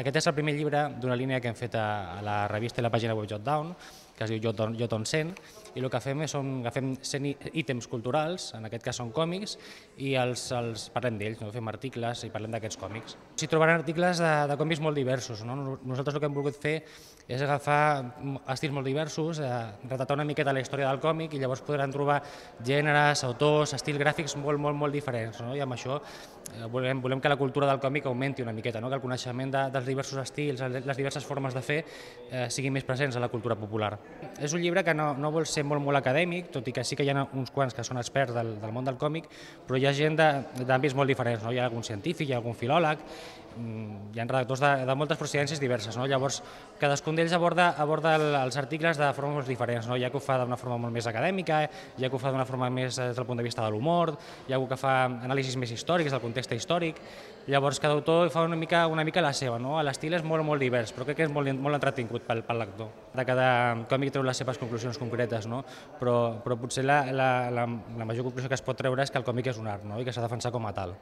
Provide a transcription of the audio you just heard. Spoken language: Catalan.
Aquest és el primer llibre d'una línia que hem fet a, la revista i la pàgina web Jotdown, que es diu Jot, Jot on 100, i el que fem és són, agafem 100 ítems culturals, en aquest cas són còmics, i els, els parlem d'ells, no? fem articles i parlem d'aquests còmics. S'hi trobaran articles de, de còmics molt diversos. No? Nosaltres el que hem volgut fer és agafar estils molt diversos, eh, retratar una miqueta la història del còmic i llavors podran trobar gèneres, autors, estils gràfics molt, molt, molt diferents. No? I amb això eh, volem, volem que la cultura del còmic augmenti una miqueta, no? que el coneixement de, dels diversos estils, les diverses formes de fer, eh, siguin més presents a la cultura popular. És un llibre que no, no vol ser molt, molt acadèmic, tot i que sí que hi ha uns quants que són experts del, del món del còmic, però hi ha gent d'àmbits molt diferents, no? hi ha algun científic, hi ha algun filòleg, mm, hi ha redactors de, de moltes procedències diverses, no? llavors cadascun d'ells aborda, aborda el, els articles de formes diferents, no? hi ha que ho fa d'una forma molt més acadèmica, hi ha que ho fa d'una forma més des del punt de vista de l'humor, hi ha algú que fa anàlisis més històrics del context històric, llavors cada autor fa una mica, una mica la seva, no? l'estil és molt, molt divers, però crec que és molt, molt entretingut pel, pel lector. De cada còmic treu les seves conclusions concretes, no? però, però potser la, la, la, la major conclusió que es pot treure és que el còmic és un art no? i que s'ha de defensar com a tal.